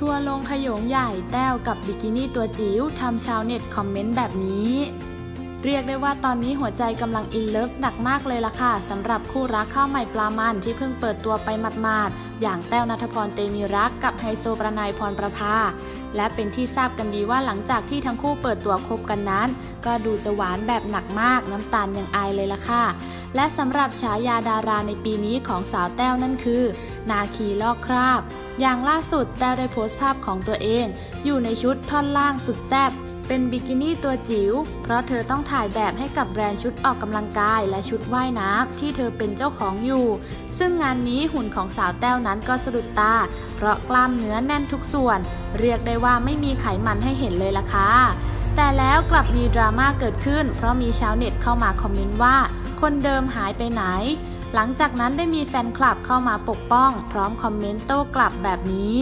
ทัวร์ลงโขยงใหญ่แต้วกับบิกินี่ตัวจิ๋วทำชาวเน็ตคอมเมนต์แบบนี้ เรียกได้ว่าตอนนี้หัวใจกำลัง in love หนักมากเลยล่ะค่ะสำหรับคู่รักข้าวใหม่ปลามันที่เพิ่งเปิดตัวไปหมาดๆอย่างแต้วณฐพรเตมีรักษ์กับไฮโซประณัยพรประภา และเป็นที่ทราบกันดีว่าหลังจากที่ทั้งคู่เปิดตัวคบกันนั้น ก็ดูจะหวานแบบหนักมากน้ำตาลยังอายเลยล่ะค่ะและสำหรับฉายาดาราในปีนี้ของสาวแต้วนั่นคือ นาคีลอกคราบ อย่างล่าสุดแต้วได้โพสต์ภาพของตัวเอง อยู่ในชุดท่อนล่างสุดแซ่บเป็นบิกินี่ตัวจิ๋ว เพราะเธอต้องถ่ายแบบให้กับแบรนด์ชุดออกกำลังกายและชุดว่ายน้ำที่เธอเป็นเจ้าของอยู่ ซึ่งงานนี้หุ่นของสาวแต้วนั้นก็สะดุดตา เพราะกล้ามเนื้อแน่นทุกส่วน เรียกได้ว่าไม่มีไขมันให้เห็นเลยล่ะค่ะ แต่แล้วกลับมีดราม่าเกิดขึ้น เพราะมีชาวเน็ตเข้ามาคอมเมนต์ว่า คนเดิมหายไปไหน หลังจากนั้นได้มีแฟนคลับเข้ามาปกป้อง พร้อมคอมเมนต์โต้กลับแบบนี้